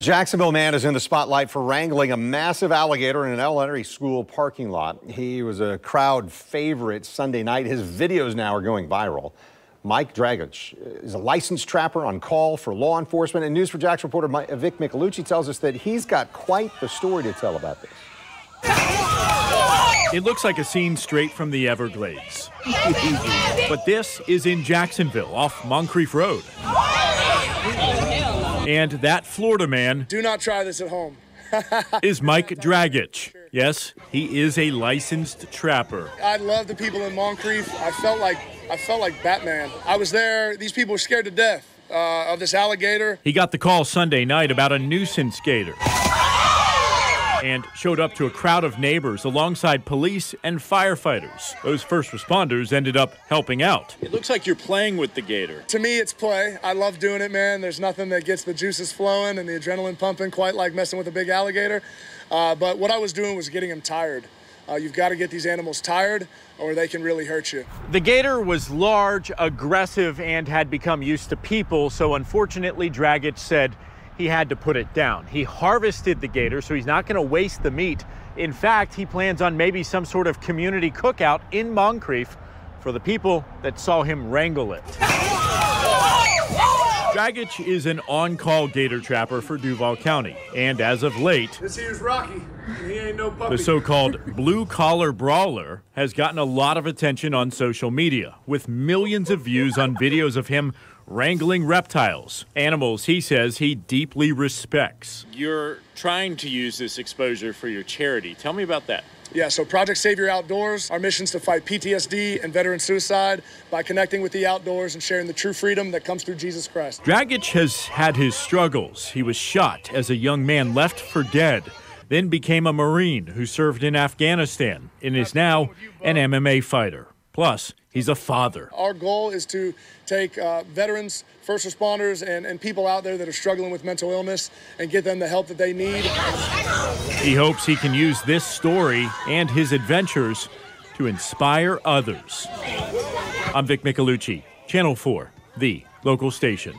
Jacksonville man is in the spotlight for wrangling a massive alligator in an elementary school parking lot. He was a crowd favorite Sunday night. His videos now are going viral. Mike Dragich is a licensed trapper on call for law enforcement. And News4JAX reporter Vic Micolucci tells us that he's got quite the story to tell about this. It looks like a scene straight from the Everglades. but this is in Jacksonville off Moncrief Road. And that Florida man. Do not try this at home. is Mike Dragich. Yes, he is a licensed trapper. I love the people in Moncrief. I felt like I felt like Batman. I was there. These people were scared to death uh, of this alligator. He got the call Sunday night about a nuisance gator and showed up to a crowd of neighbors alongside police and firefighters. Those first responders ended up helping out. It looks like you're playing with the gator. To me, it's play. I love doing it, man. There's nothing that gets the juices flowing and the adrenaline pumping quite like messing with a big alligator. Uh, but what I was doing was getting him tired. Uh, you've got to get these animals tired or they can really hurt you. The gator was large, aggressive, and had become used to people, so unfortunately, Dragich said he had to put it down. He harvested the gator, so he's not going to waste the meat. In fact, he plans on maybe some sort of community cookout in Moncrief for the people that saw him wrangle it. Dragich is an on-call gator trapper for Duval County, and as of late, this here's Rocky. He ain't no puppy. The so-called blue-collar brawler has gotten a lot of attention on social media, with millions of views on videos of him wrangling reptiles, animals he says he deeply respects. You're trying to use this exposure for your charity. Tell me about that. Yeah, so Project Savior Outdoors, our mission is to fight PTSD and veteran suicide by connecting with the outdoors and sharing the true freedom that comes through Jesus Christ. Dragich has had his struggles. He was shot as a young man left for dead, then became a Marine who served in Afghanistan and is now an MMA fighter. Plus, he's a father. Our goal is to take uh, veterans, first responders, and, and people out there that are struggling with mental illness and get them the help that they need. He hopes he can use this story and his adventures to inspire others. I'm Vic Micolucci, Channel 4, the local station.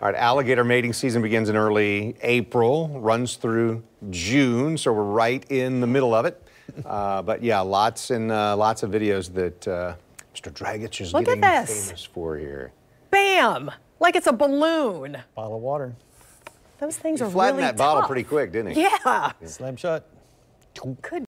All right, alligator mating season begins in early April, runs through June, so we're right in the middle of it. Uh, but yeah, lots and uh, lots of videos that uh, Mr. Dragich is Look getting at this. famous for here. Bam! Like it's a balloon. Bottle of water. Those things he are flattened really that bottle pretty quick, didn't he? Yeah. Slam shut. Good